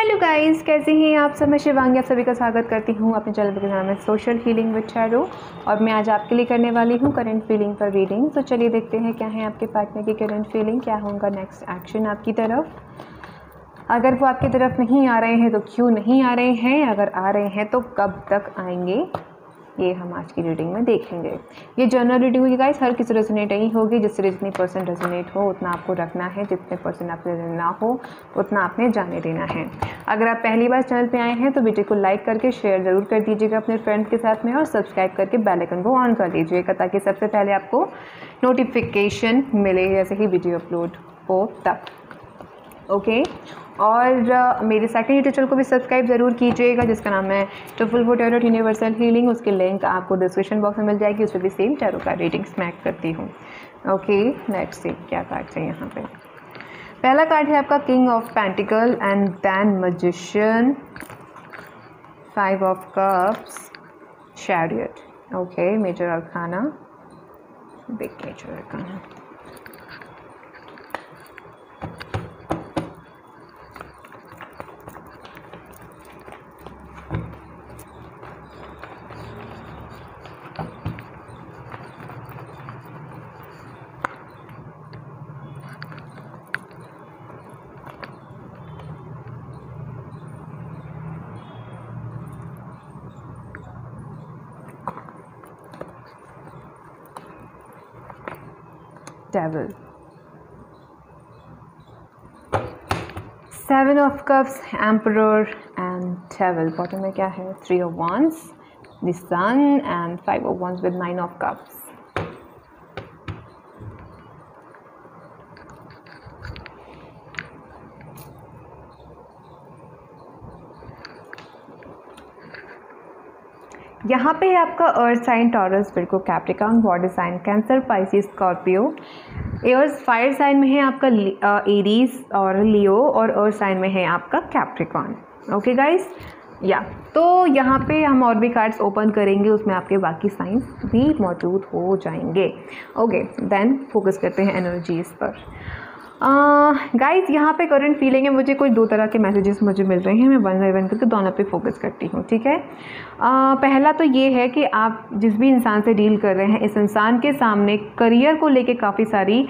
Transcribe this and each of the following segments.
Hello guys, कैसे हैं आप सब? मैं शिवांगी, आप सभी का स्वागत करती हूँ अपने चैनल के नाम है सोशल हीलिंग विद चैरो और मैं आज आपके लिए करने वाली हूँ करंट फीलिंग पर रीडिंग तो चलिए देखते हैं क्या है आपके पार्टनर की करंट फीलिंग क्या होगा नेक्स्ट एक्शन आपकी तरफ़। अगर वो आपकी तरफ़ नहीं आ रहे हैं तो क्यों नहीं आ रहे हैं? अगर आ रहे हैं तो कब तक आएँगे? ये हम आज की रीडिंग में देखेंगे। ये जनरल रीडिंग होगी गाइस हर किसी रेजोनेट नहीं होगी, जिससे जितनी परसेंट रेजोनेट हो, उतना आपको रखना है। जितने परसेंट आपके ना हो, उतना आपने जाने देना है। अगर आप पहली बार चैनल पे आए हैं तो वीडियो को लाइक करके शेयर ज़रूर कर दीजिएगा अपने फ्रेंड के साथ में और सब्सक्राइब करके बेलाइकन को ऑन कर दीजिएगा, ताकि सबसे पहले आपको नोटिफिकेशन मिले, जैसे ही वीडियो अपलोड हो तब। ओके और मेरे सेकंड यूट्यूब चैनल को भी सब्सक्राइब ज़रूर कीजिएगा, जिसका नाम है triple four tarot universal healing उसकी लिंक आपको डिस्क्रिप्शन बॉक्स में मिल जाएगी उस पर भी सेम टैरो का रेटिंग स्मैक करती हूँ। ओके नेक्स्ट सी क्या कार्ड है यहाँ पे। पहला कार्ड है आपका king of pentacle and then magician five of cups chariot okay major arcana big major arcana devil seven of cups emperor and devil bottom में क्या है three of wands the sun and five of wands with nine of cups यहाँ पे है आपका earth sign Taurus बिल्को Capricorn body sign Cancer Pisces Scorpio Aries fire sign में है आपका एरीज और लियो और अर्थ साइन में है आपका कैप्रिकॉन ओके गाइस या तो यहाँ पे हम और भी कार्ड्स ओपन करेंगे, उसमें आपके बाकी साइंस भी मौजूद हो जाएँगे। ओके देन फोकस करते हैं एनर्जीज़ पर। गाइस यहाँ पे करंट फीलिंग है मुझे कोई दो तरह के मैसेजेस मुझे मिल रहे हैं मैं वन बाई वन करके दोनों पे फोकस करती हूँ ठीक है? uh, पहला तो ये है कि आप जिस भी इंसान से डील कर रहे हैं इस इंसान के सामने करियर को लेके काफ़ी सारी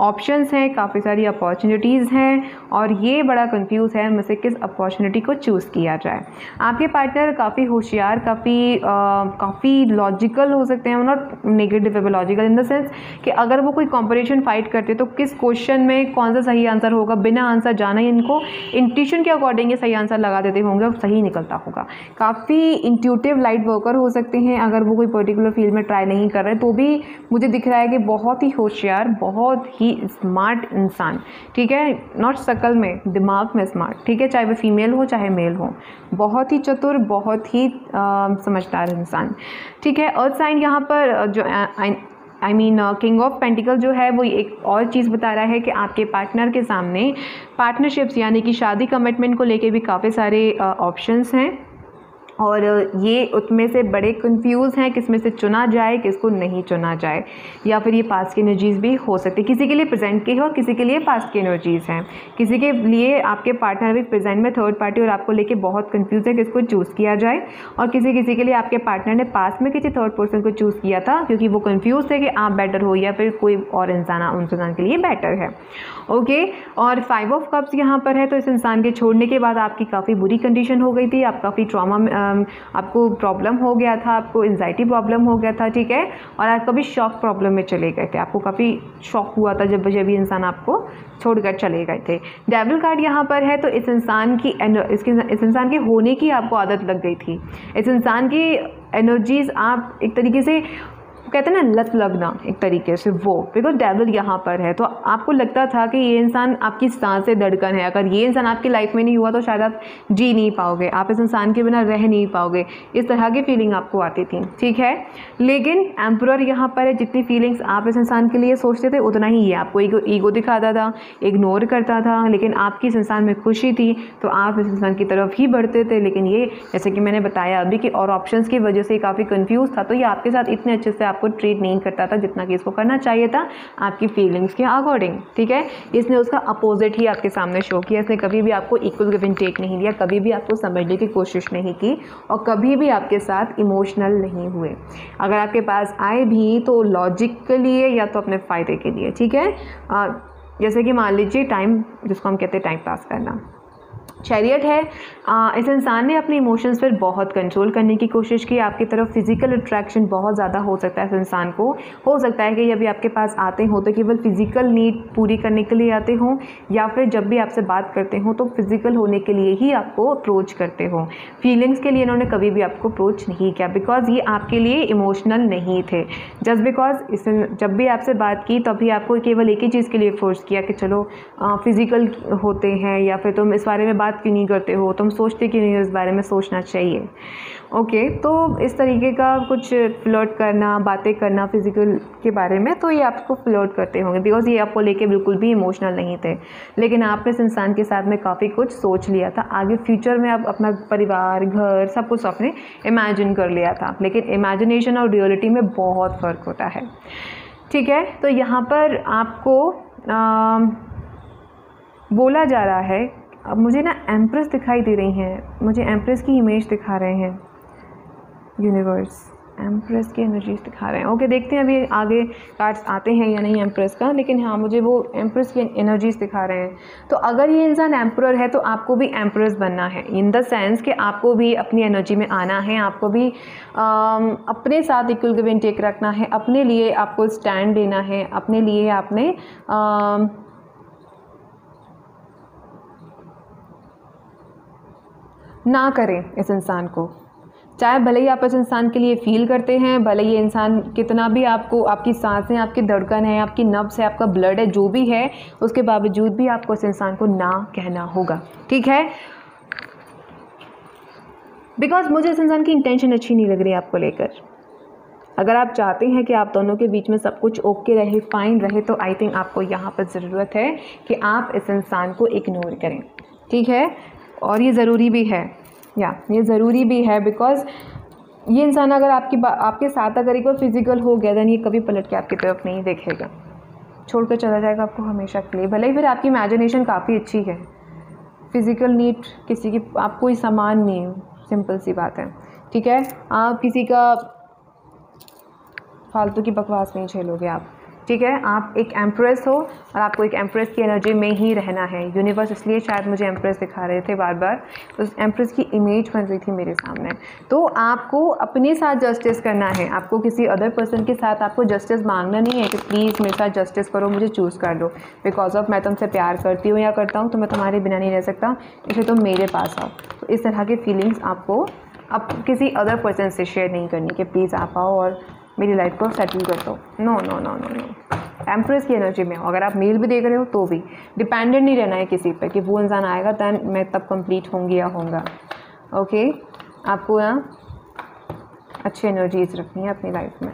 ऑप्शंस हैं काफ़ी सारी अपॉर्चुनिटीज़ हैं और ये बड़ा कन्फ्यूज़ है मुझसे किस अपॉर्चुनिटी को चूज़ किया जाए। आपके पार्टनर काफ़ी होशियार काफ़ी काफ़ी लॉजिकल हो सकते हैं not negative logical in the sense कि अगर वो कोई कॉम्पटिशन फाइट करते तो किस क्वेश्चन में कौन सा सही आंसर होगा? बिना आंसर जाना ही इनको इंट्यूशन के अकॉर्डिंग ये सही आंसर लगा देते होंगे और सही निकलता होगा। काफ़ी इंट्यूटिव लाइट वर्कर हो सकते हैं, अगर वो कोई पर्टिकुलर फ़ील्ड में ट्राई नहीं कर रहे तो भी मुझे दिख रहा है कि बहुत ही होशियार, बहुत ही स्मार्ट इंसान, ठीक है? नॉट शकल में, दिमाग में स्मार्ट ठीक है? चाहे वो फीमेल हो, चाहे मेल हो। बहुत ही चतुर, बहुत ही समझदार इंसान, ठीक है? अर्थ साइन यहाँ पर जो I mean king of pentacle जो है वो एक और चीज़ बता रहा है कि आपके पार्टनर के सामने पार्टनरशिप्स यानी कि शादी कमिटमेंट को लेके भी काफ़ी सारे ऑप्शंस uh, हैं। और ये उसमें से बड़े कंफ्यूज हैं किसमें से चुना जाए, किसको नहीं चुना जाए, या फिर ये पास की एनर्जीज़ भी हो सकती है। किसी के लिए प्रेजेंट की हो किसी के लिए पास की एनर्जीज़ हैं। किसी के लिए आपके पार्टनर भी प्रेजेंट में थर्ड पार्टी और आपको लेके बहुत कंफ्यूज है किसको चूज़ किया जाए। और किसी किसी के लिए आपके पार्टनर ने पास में किसी थर्ड पर्सन को चूज़ किया था, क्योंकि वो कन्फ्यूज़ है कि आप बेटर हो या फिर कोई और इंसान उन इंसान के लिए बेटर है। ओके और फाइव ऑफ़ कप्स यहाँ पर है तो इस इंसान के छोड़ने के बाद आपकी काफ़ी बुरी कंडीशन हो गई थी, आप काफ़ी ट्रामा आपको प्रॉब्लम हो गया था, आपको एनजाइटी प्रॉब्लम हो गया था, ठीक है? और आप कभी शॉक प्रॉब्लम में चले गए थे। आपको काफ़ी शॉक हुआ था जब जब ये इंसान आपको छोड़कर चले गए थे। डेबल कार्ड यहाँ पर है तो इस इंसान की इसके, इस इंसान के होने की आपको आदत लग गई थी। इस इंसान की एनर्जीज़ आप एक तरीके से कहते हैं ना, लत लगना एक तरीके से, वो। बिकॉज़ डेवल यहाँ पर है। तो आपको लगता था कि ये इंसान आपकी साँसें धड़कन है। अगर ये इंसान आपकी लाइफ में नहीं हुआ तो शायद आप जी नहीं पाओगे। आप इस इंसान के बिना रह नहीं पाओगे। इस तरह की फीलिंग आपको आती थी। ठीक है? लेकिन एम्पर यहाँ पर है, जितनी फीलिंग्स आप इस इंसान के लिए सोचते थे, उतना ही ये आपको ईगो दिखाता था इग्नोर करता था। लेकिन आपकी इस इंसान में खुशी थी तो आप इस इंसान की तरफ़ ही बढ़ते थे। लेकिन ये, जैसे कि मैंने बताया अभी कि और ऑप्शन की वजह से काफ़ी कन्फ्यूज़ था। तो ये आपके साथ इतने अच्छे से आपको आपको ट्रीट नहीं करता था जितना कि इसको करना चाहिए था, आपकी फीलिंग्स के अकॉर्डिंग ठीक है? इसने उसका अपोजिट ही आपके सामने शो किया, इसने कभी भी आपको इक्वल गिव एंड टेक नहीं दिया, कभी भी आपको समझने की कोशिश नहीं की, और कभी भी आपके साथ इमोशनल नहीं हुए। अगर आपके पास आए भी तो लॉजिक के लिए या तो अपने फ़ायदे के लिए, ठीक है? जैसे कि मान लीजिए टाइम जिसको हम कहते हैं टाइम पास करना। चैरियट है। आ, इस इंसान ने अपने इमोशंस पर बहुत कंट्रोल करने की कोशिश की। आपकी तरफ़ फ़िज़िकल अट्रैक्शन बहुत ज़्यादा हो सकता है इस इंसान को। हो सकता है कि अभी आपके पास आते हो तो केवल फ़िज़िकल नीड पूरी करने के लिए आते हों या फिर जब भी आपसे बात करते हो तो फ़िज़िकल होने के लिए ही आपको अप्रोच करते हो। फीलिंग्स के लिए इन्होंने कभी भी आपको अप्रोच नहीं किया बिकॉज़ ये आपके लिए इमोशनल नहीं थे। जस्ट बिकॉज़ इस जब भी आपसे बात की तभी आपको केवल एक ही चीज़ के लिए फोर्स किया कि चलो फ़िज़िकल होते हैं या फिर तुम इस बारे में बात क्यों नहीं करते हो? तुम सोचते क्यों नहीं हो इस बारे में? सोचना चाहिए। ओके तो इस तरीके का कुछ फ्लर्ट करना बातें करना फ़िज़िकल के बारे में तो ये आपको फ्लर्ट करते होंगे। बिकॉज़ ये आपको लेके बिल्कुल भी इमोशनल नहीं थे। लेकिन आपने इस इंसान के साथ में काफ़ी कुछ सोच लिया था। आगे फ्यूचर में आप अपना परिवार घर सब कुछ आपने इमेजिन कर लिया था। लेकिन इमेजिनेशन और रियलिटी में बहुत फ़र्क होता है। ठीक है? तो यहाँ पर आपको आ, बोला जा रहा है अब मुझे ना एम्प्रेस दिखाई दे रही हैं। मुझे एम्प्रेस की इमेज दिखा रहे हैं। यूनिवर्स एम्प्रेस की एनर्जीज दिखा रहे हैं। ओके देखते हैं अभी आगे कार्ड्स आते हैं या नहीं एम्प्रेस का लेकिन हाँ मुझे वो एम्प्रेस की एनर्जीज दिखा रहे हैं। तो अगर ये इंसान एम्प्रर है तो आपको भी एम्प्रेस बनना है। इन द सेंस कि आपको भी अपनी एनर्जी में आना है आपको भी आ, अपने साथ इक्वल गिव टेक रखना है। अपने लिए आपको स्टैंड लेना है। अपने लिए आपने आ, ना करें इस इंसान को। चाहे भले ही आप इस इंसान के लिए फ़ील करते हैं, भले ये इंसान कितना भी आपको, आपकी साँसें, आपकी धड़कन है, आपकी नब्स है, आपका ब्लड है, जो भी है, उसके बावजूद भी आपको इस इंसान को ना कहना होगा। ठीक है? बिकॉज़ मुझे इस इंसान की इंटेंशन अच्छी नहीं लग रही आपको लेकर। अगर आप चाहते हैं कि आप दोनों के बीच में सब कुछ ओके रहे फाइन रहे तो आई थिंक आपको यहाँ पर ज़रूरत है कि आप इस इंसान को इग्नोर करें। ठीक है? और ये ज़रूरी भी है, या, ये ज़रूरी भी है बिकॉज़ ये इंसान अगर आपकी आपके साथ अगर एक बार फ़िज़िकल हो गया दैन ये कभी पलट के आपकी तरफ़ नहीं देखेगा। छोड़ कर चला जाएगा आपको हमेशा के लिए। भले ही फिर आपकी इमेजिनेशन काफ़ी अच्छी है। फ़िज़िकल नीड किसी की, आप कोई सामान नहीं सिंपल सी बात है। ठीक है? आप किसी का फालतू की बकवास नहीं झेलोगे आप। ठीक है? आप एक एम्प्रेस हो और आपको एक एम्प्रेस की एनर्जी में ही रहना है। यूनिवर्स इसलिए शायद मुझे एम्प्रेस दिखा रहे थे बार बार उस एम्प्रेस की इमेज बन रही थी मेरे सामने। तो आपको अपने साथ जस्टिस करना है। आपको किसी अदर पर्सन के साथ आपको जस्टिस मांगना नहीं है कि प्लीज़ मेरे साथ जस्टिस करो, मुझे चूज़ कर दो बिकॉज़ ऑफ़ मैं तुमसे प्यार करती हूँ या करता हूँ तो मैं तुम्हारे बिना नहीं रह सकता। इसलिए तुम मेरे पास आओ। तो इस तरह की फीलिंग्स आपको अब किसी अदर पर्सन से शेयर नहीं करनी कि प्लीज़ आप आओ और मेरी लाइफ को सेटल कर दो no no no no no empress की एनर्जी में हो। अगर आप मेल भी देख रहे हो तो भी। डिपेंडेंट नहीं रहना है किसी पर कि वो इंसान आएगा दैन मैं तब कंप्लीट होंगी या होंगे ओके आपको यहाँ अच्छी एनर्जीज रखनी है अपनी लाइफ में।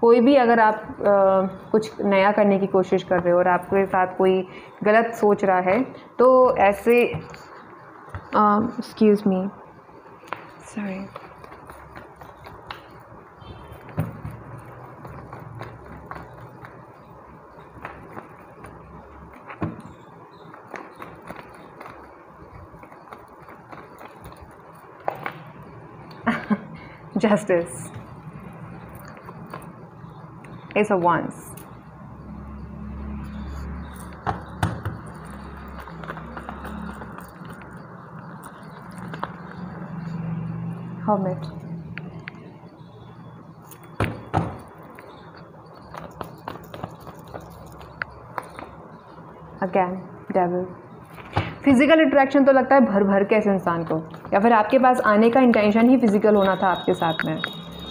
कोई भी अगर आप आ, कुछ नया करने की कोशिश कर रहे हो और आपके साथ कोई गलत सोच रहा है तो ऐसे excuse me sorry justice is a once. Hermit. Again, devil. Physical attraction तो लगता है भर भर के इस इंसान को। या फिर आपके पास आने का इंटेंशन ही फ़िज़िकल होना था आपके साथ में।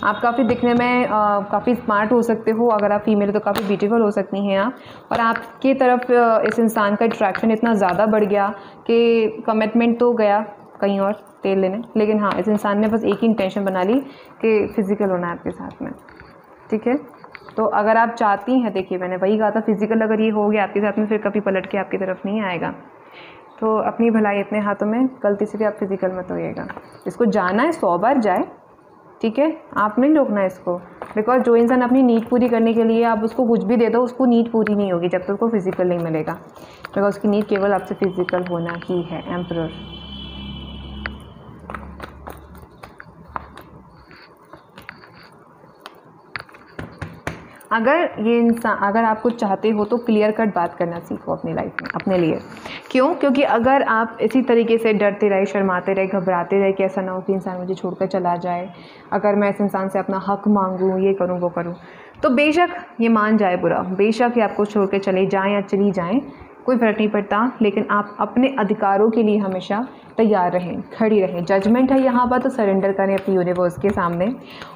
आप काफ़ी दिखने में काफ़ी स्मार्ट हो सकते हो, अगर आप फीमेल तो काफ़ी ब्यूटीफुल हो सकती हैं आप। और आपकी तरफ़ इस इंसान का अट्रैक्शन इतना ज़्यादा बढ़ गया कि कमिटमेंट तो गया कहीं और तेल लेने। लेकिन हाँ इस इंसान ने बस एक ही इंटेंशन बना ली कि फ़िज़िकल होना है आपके साथ में। ठीक है? तो अगर आप चाहती हैं, देखिए मैंने वही कहा था फ़िज़िकल अगर ये हो गया आपके साथ में, फिर कभी पलट के आपकी तरफ़ नहीं आएगा। तो अपनी भलाई अपने हाथों में, गलती से भी आप फ़िज़िकल मत होइएगा। इसको जाना है, सौ बार जाए, ठीक है? आप नहीं रोकना इसको। बिकॉज़ जो इंसान अपनी नीट पूरी करने के लिए आप उसको कुछ भी दे दो, उसको नीट पूरी नहीं होगी जब तक तो उसको फ़िज़िकल नहीं मिलेगा। बिकॉज़ उसकी नीट केवल आपसे फ़िज़िकल होना ही है एम्पर अगर ये इंसान, अगर आप कुछ चाहते हो तो क्लियर कट बात करना सीखो अपनी लाइफ में, अपने लिए। क्यों? क्योंकि अगर आप इसी तरीके से डरते रहे, शर्माते रहे, घबराते रहे कि ऐसा ना हो कि इंसान मुझे छोड़कर चला जाए, अगर मैं इस इंसान से अपना हक मांगूँ, ये करूँ, वो करूँ। तो बेशक ये मान जाए बुरा, बेशक ये आपको छोड़ कर चले जाएँ या चली जाएँ कोई फ़र्क नहीं पड़ता, लेकिन आप अपने अधिकारों के लिए हमेशा तैयार रहें, खड़ी रहें। जजमेंट है यहाँ पर तो सरेंडर करें अपनी यूनिवर्स के सामने।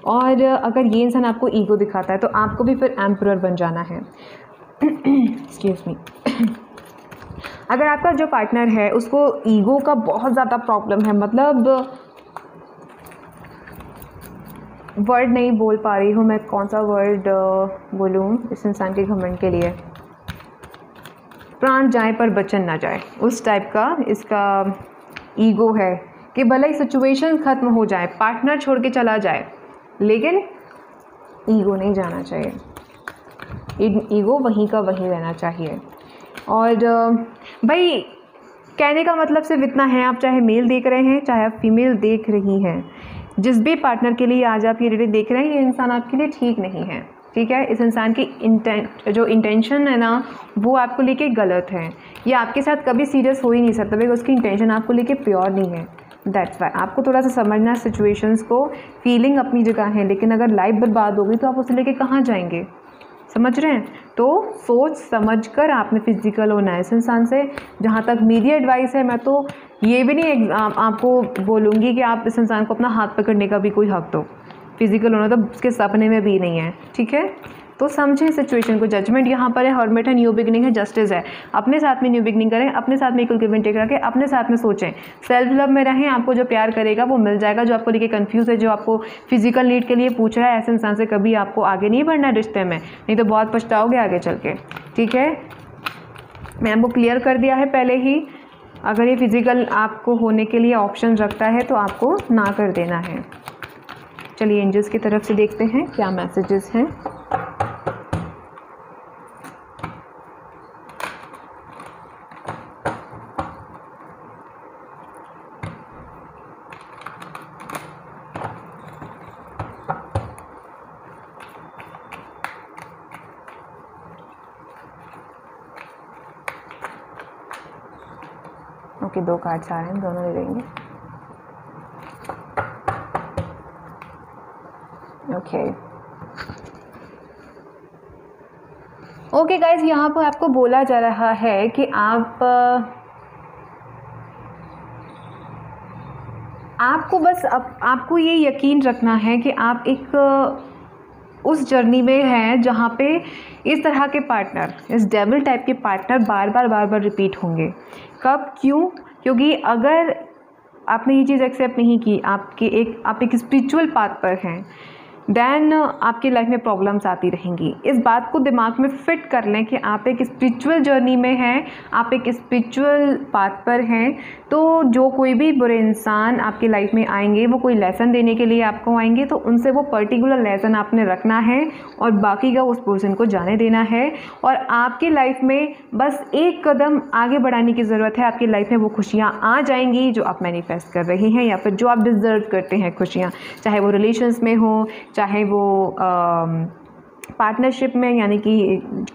और अगर ये इंसान आपको ईगो दिखाता है तो आपको भी फिर एम्प्रर बन जाना है। एक्सक्यूज़ मी अगर आपका जो पार्टनर है, उसको ईगो का बहुत ज़्यादा प्रॉब्लम है मतलब वर्ड नहीं बोल पा रही हूँ मैं, कौन सा वर्ड बोलूँ इस इंसान के घमंड के लिए? प्राण जाए पर बचन ना जाए। उस टाइप का इसका ईगो है कि भले ही सिचुएशन ख़त्म हो जाए पार्टनर छोड़ के चला जाए, लेकिन ईगो नहीं जाना चाहिए। ईगो वहीं का वहीं रहना चाहिए। और भाई, कहने का मतलब सिर्फ़ इतना है, आप चाहे मेल देख रहे हैं, चाहे आप फीमेल देख रही हैं, जिस भी पार्टनर के लिए आज आप ये रेडी देख रहे हैं, ये इंसान आपके लिए ठीक नहीं है। ठीक है? इस इंसान की इंटें जो इंटेंशन है ना वो आपको लेके गलत है। ये आपके साथ कभी सीरियस हो ही नहीं सकता बिकॉज़ उसकी इंटेंशन आपको लेके प्योर नहीं है। दैट्स वाई आपको थोड़ा सा समझना सिचुएशंस को फीलिंग अपनी जगह है लेकिन अगर लाइफ बर्बाद होगी तो आप उसे लेके कहाँ जाएँगे? समझ रहे हैं? तो सोच समझ कर आपने फ़िज़िकल होना है। इस इंसान से जहाँ तक मेरी एडवाइस है मैं तो ये भी नहीं आ, आपको बोलूँगी कि आप इस इंसान को अपना हाथ पकड़ने का भी कोई हक दो। फ़िज़िकल होना तो उसके सपने में भी नहीं है, ठीक है? तो समझे सिचुएशन को जजमेंट यहाँ पर है हॉर्मेट है न्यू बिगनिंग है जस्टिस है। अपने साथ में न्यू बिगनिंग करें, अपने साथ में इक्वल गिवन टेक रखें, अपने साथ में सोचें। सेल्फ लव में रहें, आपको जो प्यार करेगा, वो मिल जाएगा, जो आपको लेके कन्फ्यूज़ है, जो आपको फ़िज़िकल नीड के लिए पूछ रहा है, ऐसे इंसान से कभी आपको आगे नहीं बढ़ना रिश्ते में। नहीं तो बहुत पछताओगे आगे चल के, ठीक है? मैं आपको क्लियर कर दिया है पहले ही। अगर ये फ़िज़िकल आपको होने के लिए ऑप्शन रखता है तो आपको ना कर देना है। चलिए एंजल्स की तरफ़ से देखते हैं क्या मैसेजेस हैं। ओके okay, दो कार्ड्स आ रहे हैं दोनों ले लेंगे। ओके ओके गाइज़ यहाँ पर आपको बोला जा रहा है कि आप आपको बस अब, आपको ये यकीन रखना है कि आप एक उस जर्नी में हैं जहाँ पे इस तरह के पार्टनर, इस डेबल टाइप के पार्टनर बार बार बार बार रिपीट होंगे। कब? क्यों? क्योंकि अगर आपने ये चीज़ एक्सेप्ट नहीं की, आपके एक, आप एक स्पिरिचुअल पाथ पर हैं देन आपकी लाइफ में प्रॉब्लम्स आती रहेंगी। इस बात को दिमाग में फिट कर लें कि आप एक स्पिरिचुअल जर्नी में हैं, आप एक स्पिरिचुअल पाथ पर हैं तो जो कोई भी बुरे इंसान आपकी लाइफ में आएँगे, वो कोई लेसन देने के लिए आपको आएँगे तो उनसे वो पर्टिकुलर लेसन आपने रखना है और बाकी का उस पर्सन को जाने देना है। और आपकी लाइफ में बस एक कदम आगे बढ़ाने की ज़रूरत है, आपकी लाइफ में वो खुशियाँ आ जाएँगी, जो आप मैनिफेस्ट कर रही हैं या फिर जो आप डिज़र्व करते हैं खुशियाँ, चाहे वो रिलेशंस में हो चाहे वो पार्टनरशिप में, यानी कि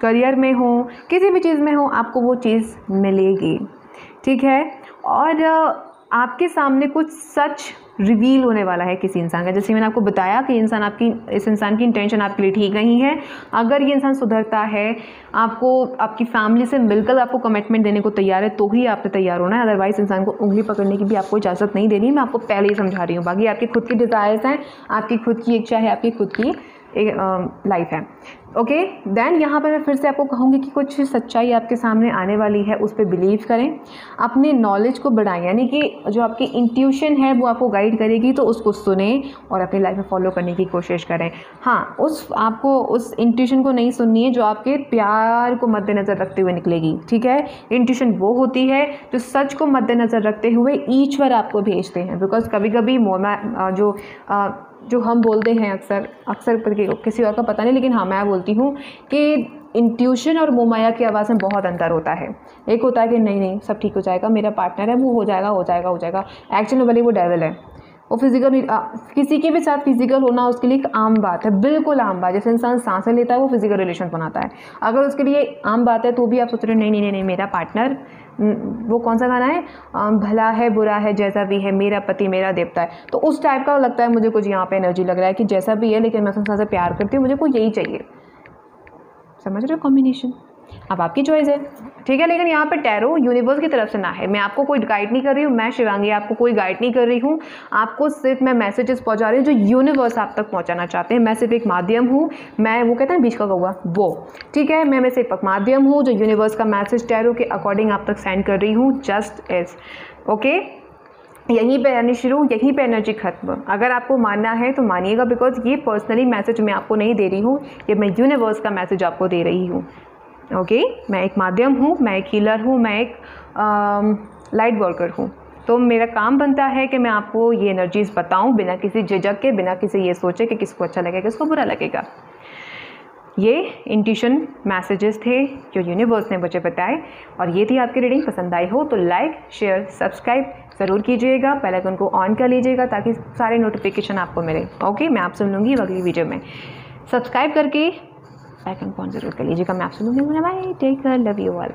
करियर में हो, किसी भी चीज़ में हो, आपको वो चीज़ मिलेगी। ठीक है? और आपके सामने कुछ सच रिवील होने वाला है किसी इंसान का। जैसे मैंने आपको बताया कि इंसान आपकी, इस इंसान की इंटेंशन आपके लिए ठीक नहीं है। अगर ये इंसान सुधरता है, आपको, आपकी फैमिली से मिलकर आपको कमिटमेंट देने को तैयार है तो ही आपने तैयार होना है। अदरवाइज़ इंसान को उंगली पकड़ने की भी आपको इजाज़त नहीं देनी। मैं आपको पहले ही समझा रही हूँ। बाकी आपकी खुद की डिज़ायर्स हैं, आपकी खुद की इच्छा है आपकी खुद की लाइफ है। ओके देन यहाँ पर मैं फिर से आपको कहूँगी कि कुछ सच्चाई आपके सामने आने वाली है, उस पर बिलीव करें। अपने नॉलेज को बढ़ाएँ, यानी कि जो आपकी इंट्यूशन है, वो आपको गाइड करेगी तो उसको सुने और अपनी लाइफ में फॉलो करने की कोशिश करें। हाँ उस, आपको उस इंट्यूशन को नहीं सुननी है जो आपके प्यार को मद्देनज़र रखते हुए निकलेगी। ठीक है? इंट्यूशन वो होती है, जो सच को मद्देनज़र रखते हुए ईश्वर आपको भेजते हैं। बिकॉज़ कभी कभी जो जो हम बोलते हैं अक्सर अक्सर किसी और का पता नहीं, लेकिन हाँ मैं बोलती हूँ कि इंट्यूशन और मोमाया की आवाज़ में बहुत अंतर होता है। एक होता है कि नहीं नहीं, सब ठीक हो जाएगा, मेरा पार्टनर है, वो हो जाएगा हो जाएगा हो जाएगा। एक्चुअली वाली वो डेवल है। वो फ़िज़िकल किसी के भी साथ फ़िज़िकल होना उसके लिए एक आम बात है, बिल्कुल आम बात। जैसे इंसान साँसें लेता है, वो फ़िज़िकल रिलेशन बनाता है। अगर उसके लिए आम बात है तो भी आप सोच रहे हो, नहीं नहीं नहीं मेरा पार्टनर वो कौन सा गाना है? भला है, बुरा है, जैसा भी है, मेरा पति मेरा देवता है। तो उस टाइप का लगता है मुझे कुछ यहाँ पे एनर्जी लग रहा है कि जैसा भी है, लेकिन मैं संसार से प्यार करती हूँ, मुझे को यही चाहिए। समझ रहे हो कॉम्बिनेशन अब आपकी चॉइस है। ठीक है, लेकिन यहाँ पे टैरो यूनिवर्स की तरफ़ से ना है। मैं आपको कोई गाइड नहीं कर रही हूँ, मैं शिवांगी आपको कोई गाइड नहीं कर रही हूँ। आपको सिर्फ़ मैं मैसेजेस पहुँचा रही हूँ जो यूनिवर्स आप तक पहुँचाना चाहते हैं। मैं सिर्फ़ एक माध्यम हूँ, मैं वो कहते हैं बीच का कौआ वो। ठीक है, मैं मैं सिर्फ़ एक माध्यम हूँ जो यूनिवर्स का मैसेज टैरो के अकॉर्डिंग आप तक सेंड कर रही हूँ जस्ट एज ओके यहीं पे यानी शुरू, यहीं पे एनर्जी खत्म। अगर आपको मानना है तो मानिएगा बिकॉज़ ये पर्सनली मैसेज मैं आपको नहीं दे रही हूँ, ये मैं यूनिवर्स का मैसेज आपको दे रही हूँ। ओके मैं एक माध्यम हूँ, मैं एक हीलर हूँ, मैं एक लाइट वर्कर हूँ। तो मेरा काम बनता है कि मैं आपको ये एनर्जीज बताऊँ बिना किसी झिझक के, बिना किसी ये सोचे कि किसको अच्छा लगेगा, किसको बुरा लगेगा। ये इंट्यूशन मैसेजेस थे जो यूनिवर्स ने मुझे बताए और ये थी आपकी रीडिंग पसंद आई हो तो लाइक शेयर सब्सक्राइब ज़रूर कीजिएगा। पहले तो उनको ऑन कर लीजिएगा ताकि सारे नोटिफिकेशन आपको मिले। ओके मैं आप सुन लूँगी अगली वीडियो में। सब्सक्राइब करके आइकन कौन ज़रूर कर लीजिएगा मैं आप सुनूँगी bye take care love you all